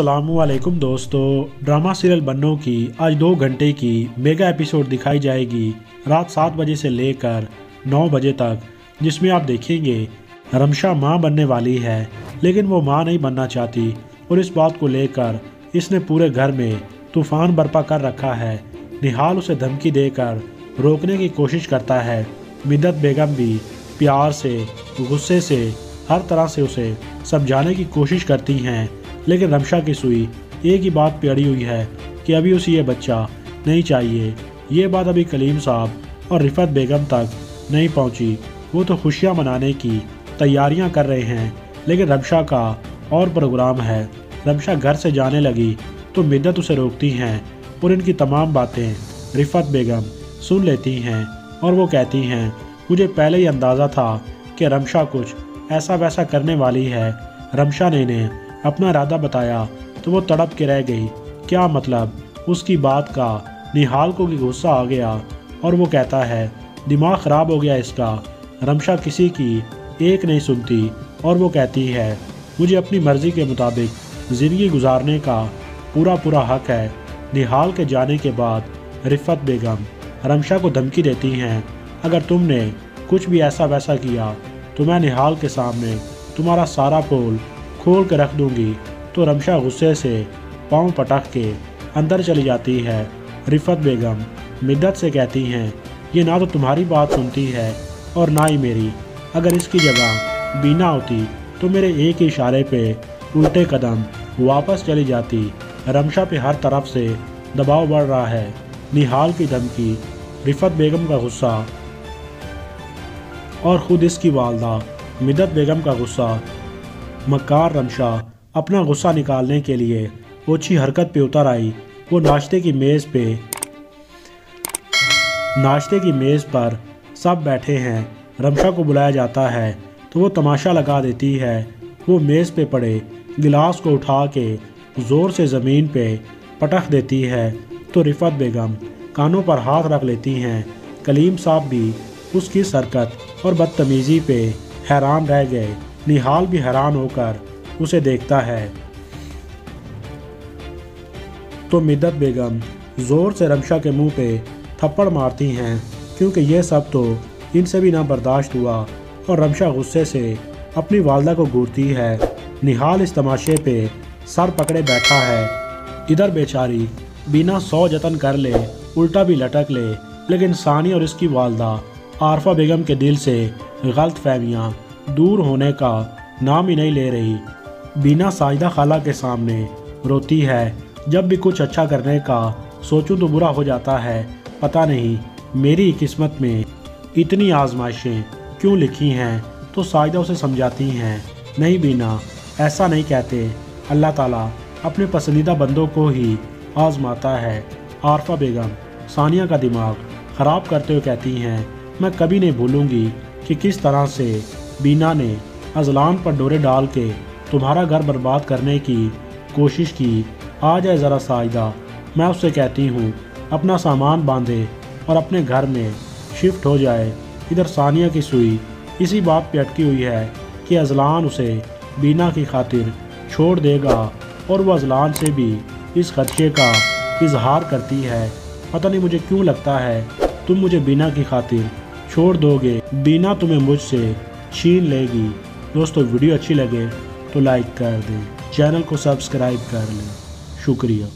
असलकुम दोस्तों। Drama serial बन्नों की आज दो घंटे की मेगा एपिसोड दिखाई जाएगी रात सात बजे से लेकर नौ बजे तक, जिसमें आप देखेंगे रमशा माँ बनने वाली है, लेकिन वो माँ नहीं बनना चाहती और इस बात को लेकर इसने पूरे घर में तूफ़ान बर्पा कर रखा है। निहाल उसे धमकी देकर रोकने की कोशिश करता है। मिदत बेगम भी प्यार से, गुस्से से, हर तरह से उसे समझाने की कोशिश करती हैं। लेकिन रमशा की सुई एक ही बात पे अड़ी हुई है कि अभी उसे ये बच्चा नहीं चाहिए। ये बात अभी कलीम साहब और रिफत बेगम तक नहीं पहुँची। वो तो खुशियाँ मनाने की तैयारियाँ कर रहे हैं, लेकिन रमशा का और प्रोग्राम है। रमशा घर से जाने लगी तो मिद्दत उसे रोकती हैं और इनकी तमाम बातें रिफत बेगम सुन लेती हैं और वो कहती हैं, मुझे पहले ही अंदाज़ा था कि रमशा कुछ ऐसा वैसा करने वाली है। रमशा ने इन्हें अपना इरादा बताया तो वो तड़प के रह गई। क्या मतलब? उसकी बात का निहाल को की गुस्सा आ गया और वो कहता है, दिमाग ख़राब हो गया इसका। रमशा किसी की एक नहीं सुनती और वो कहती है, मुझे अपनी मर्ज़ी के मुताबिक ज़िंदगी गुजारने का पूरा पूरा हक है। निहाल के जाने के बाद रिफत बेगम रमशा को धमकी देती हैं, अगर तुमने कुछ भी ऐसा वैसा किया तो मैं निहाल के सामने तुम्हारा सारा पोल खोल कर रख दूँगी तो रमशा गुस्से से पाँव पटक के अंदर चली जाती है। रिफत बेगम मिद्दत से कहती हैं, ये ना तो तुम्हारी बात सुनती है और ना ही मेरी। अगर इसकी जगह बीना होती तो मेरे एक ही इशारे पे उल्टे कदम वापस चली जाती। रमशा पे हर तरफ़ से दबाव बढ़ रहा है। निहाल की धमकी, रिफत बेगम का गुस्सा और ख़ुद इसकी वालदा मिदत बेगम का गुस्सा मक्कार रमशा अपना गुस्सा निकालने के लिए ओछी हरकत पे उतर आई। वो नाश्ते की मेज़ पे नाश्ते की मेज़ पर सब बैठे हैं। रमशा को बुलाया जाता है तो वो तमाशा लगा देती है। वो मेज़ पे पड़े, गिलास को उठा के ज़ोर से ज़मीन पे पटख देती है तो रिफत बेगम कानों पर हाथ रख लेती हैं। कलीम साहब भी उसकी सरकत और बदतमीज़ी पे हैरान रह गए। निहाल भी हैरान होकर उसे देखता है। तो मिदत बेगम ज़ोर से रमशा के मुँह पे थप्पड़ मारती हैं, क्योंकि यह सब तो इनसे भी ना बर्दाश्त हुआ और रमशा गुस्से से अपनी वालदा को घूरती है। निहाल इस तमाशे पे सर पकड़े बैठा है। इधर बेचारी बिना सौ जतन कर ले, उल्टा भी लटक ले, लेकिन सानी और इसकी वालदा आरफा बेगम के दिल से गलत फहमियाँ दूर होने का नाम ही नहीं ले रही। बिना साजदा खाला के सामने रोती है। जब भी कुछ अच्छा करने का सोचूं तो बुरा हो जाता है। पता नहीं मेरी किस्मत में इतनी आजमाइशें क्यों लिखी हैं तो साजिदा उसे समझाती हैं। नहीं बीना, ऐसा नहीं कहते। अल्लाह ताला अपने पसंदीदा बंदों को ही आजमाता है। आरफा बेगम, सानिया का दिमाग ख़राब करते हुए कहती हैं, मैं कभी नहीं भूलूँगी कि किस तरह से बीना ने अजलान पर डोरे डाल के तुम्हारा घर बर्बाद करने की कोशिश की। आ जाए ज़रा साजदा, मैं उससे कहती हूँ, अपना सामान बांधे और अपने घर में शिफ्ट हो जाए। इधर सानिया की सुई इसी बात पे अटकी हुई है कि अजलान उसे बीना की खातिर छोड़ देगा और वह अजलान से भी इस खदशे का इजहार करती है। पता नहीं मुझे क्यों लगता है, तुम मुझे बीना की खातिर छोड़ दोगे। बीना तुम्हें मुझसे छीन लेगी दोस्तों, वीडियो अच्छी लगे तो लाइक कर दें, चैनल को सब्सक्राइब कर लें। शुक्रिया।